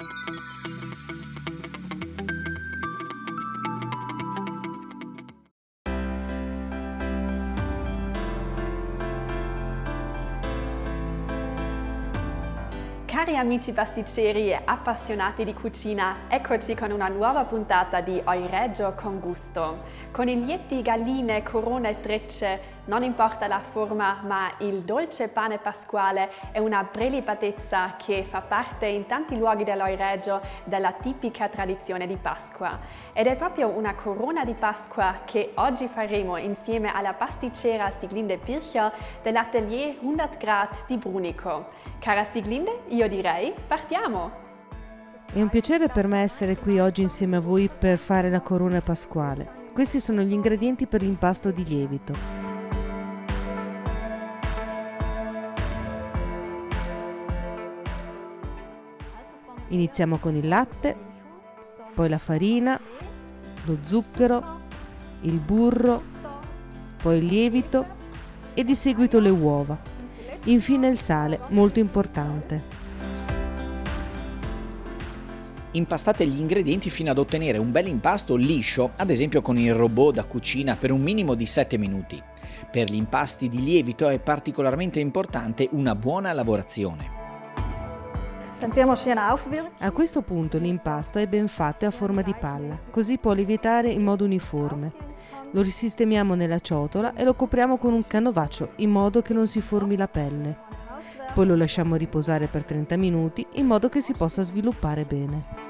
Cari amici pasticceri e appassionati di cucina, eccoci con una nuova puntata di Oireggio con gusto. Con i lietti, galline, corone e trecce, non importa la forma, ma il dolce pane pasquale è una prelibatezza che fa parte in tanti luoghi dell'Oireggio della tipica tradizione di Pasqua. Ed è proprio una corona di Pasqua che oggi faremo insieme alla pasticcera Siglinde Pircher dell'atelier 100 Grad di Brunico. Cara Siglinde, io direi partiamo! È un piacere per me essere qui oggi insieme a voi per fare la corona pasquale. Questi sono gli ingredienti per l'impasto di lievito. Iniziamo con il latte, poi la farina, lo zucchero, il burro, poi il lievito e di seguito le uova. Infine il sale, molto importante. Impastate gli ingredienti fino ad ottenere un bel impasto liscio, ad esempio con il robot da cucina per un minimo di 7 minuti. Per gli impasti di lievito è particolarmente importante una buona lavorazione. A questo punto l'impasto è ben fatto e a forma di palla, così può lievitare in modo uniforme. Lo risistemiamo nella ciotola e lo copriamo con un canovaccio in modo che non si formi la pelle. Poi lo lasciamo riposare per 30 minuti in modo che si possa sviluppare bene.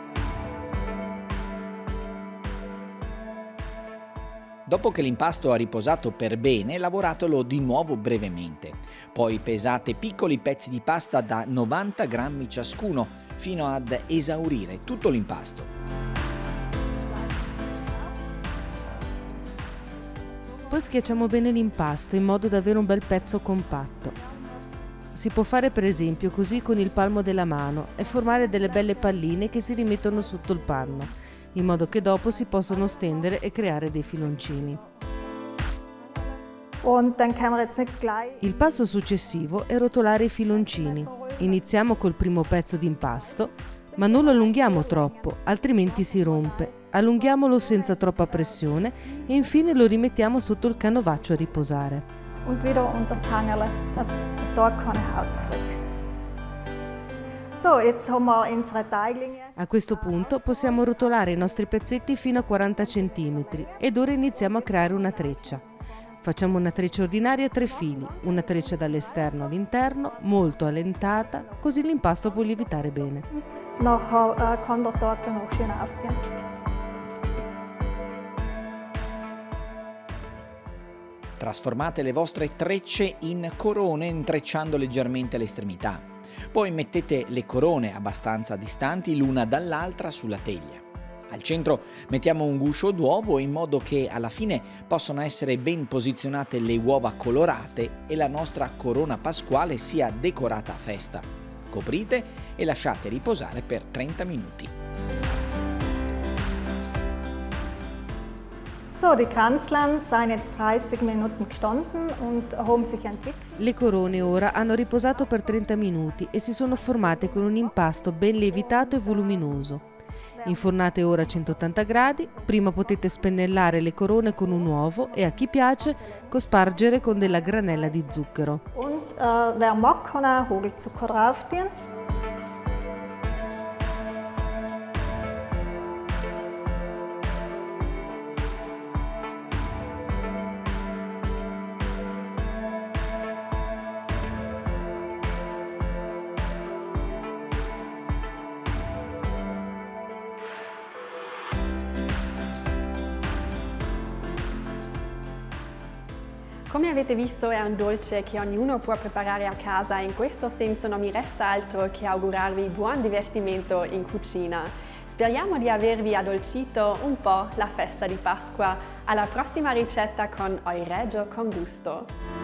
Dopo che l'impasto ha riposato per bene, lavoratelo di nuovo brevemente. Poi pesate piccoli pezzi di pasta da 90 grammi ciascuno fino ad esaurire tutto l'impasto. Poi schiacciamo bene l'impasto in modo da avere un bel pezzo compatto. Si può fare per esempio così con il palmo della mano e formare delle belle palline che si rimettono sotto il panno in modo che dopo si possano stendere e creare dei filoncini. Il passo successivo è rotolare i filoncini. Iniziamo col primo pezzo di impasto, ma non lo allunghiamo troppo, altrimenti si rompe. Allunghiamolo senza troppa pressione e infine lo rimettiamo sotto il canovaccio a riposare. Und wieder unter das Hangerle, dass dort keine Haut kriegt. A questo punto possiamo rotolare i nostri pezzetti fino a 40 cm ed ora iniziamo a creare una treccia. Facciamo una treccia ordinaria a tre fili, una treccia dall'esterno all'interno, molto allentata, così l'impasto può lievitare bene. Trasformate le vostre trecce in corone intrecciando leggermente le estremità. Poi mettete le corone abbastanza distanti l'una dall'altra sulla teglia. Al centro mettiamo un guscio d'uovo in modo che alla fine possano essere ben posizionate le uova colorate e la nostra corona pasquale sia decorata a festa. Coprite e lasciate riposare per 30 minuti. So, die Kanzlern seien jetzt 30 Minuten gestanden und erhoben sich entwickelt. Le corone ora hanno riposato per 30 minuti e si sono formate con un impasto ben lievitato e voluminoso. Infornate ora a 180 gradi, prima potete spennellare le corone con un uovo e a chi piace cospargere con della granella di zucchero. Und uh, wer mag kann auch drauf tun. Come avete visto è un dolce che ognuno può preparare a casa e in questo senso non mi resta altro che augurarvi buon divertimento in cucina. Speriamo di avervi addolcito un po' la festa di Pasqua. Alla prossima ricetta con Oireggio con gusto!